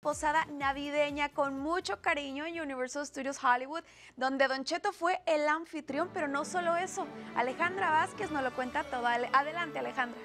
posada navideña con mucho cariño en Universal Studios Hollywood, donde Don Cheto fue el anfitrión, pero no solo eso. Alejandra Vázquez nos lo cuenta todo. Adelante, Alejandra.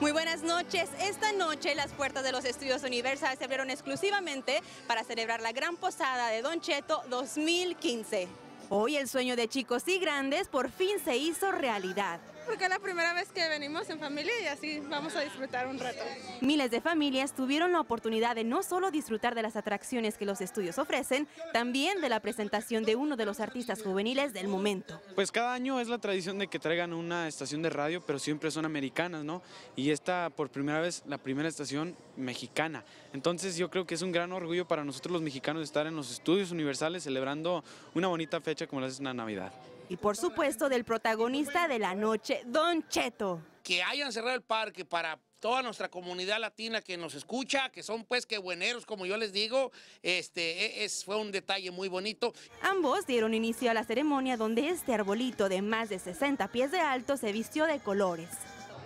Muy buenas noches. Esta noche las puertas de los estudios Universal se abrieron exclusivamente para celebrar la gran posada de Don Cheto 2015. Hoy el sueño de chicos y grandes por fin se hizo realidad. Porque es la primera vez que venimos en familia y así vamos a disfrutar un rato. Miles de familias tuvieron la oportunidad de no solo disfrutar de las atracciones que los estudios ofrecen, también de la presentación de uno de los artistas juveniles del momento. Pues cada año es la tradición de que traigan una estación de radio, pero siempre son americanas, ¿no? Y esta por primera vez, la primera estación mexicana. Entonces yo creo que es un gran orgullo para nosotros los mexicanos estar en los estudios universales celebrando una bonita fecha como la es la Navidad y por supuesto del protagonista de la noche, Don Cheto. Que hayan cerrado el parque para toda nuestra comunidad latina que nos escucha, que son pues que bueneros, como yo les digo, este e, es, fue un detalle muy bonito. Ambos dieron inicio a la ceremonia donde este arbolito de más de 60 pies de alto se vistió de colores.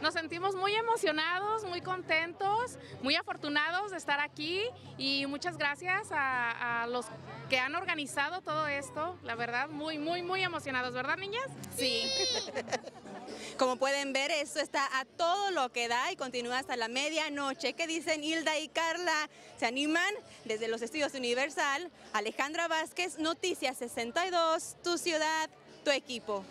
Nos sentimos muy emocionados, muy contentos, muy afortunados de estar aquí y muchas gracias a, los que han organizado todo esto. La verdad, muy, muy, muy emocionados, ¿verdad, niñas? Sí. Como pueden ver, esto está a todo lo que da y continúa hasta la medianoche. ¿Qué dicen Hilda y Carla? ¿Se animan? Desde los estudios Universal, Alejandra Vázquez, Noticias 62, tu ciudad, tu equipo.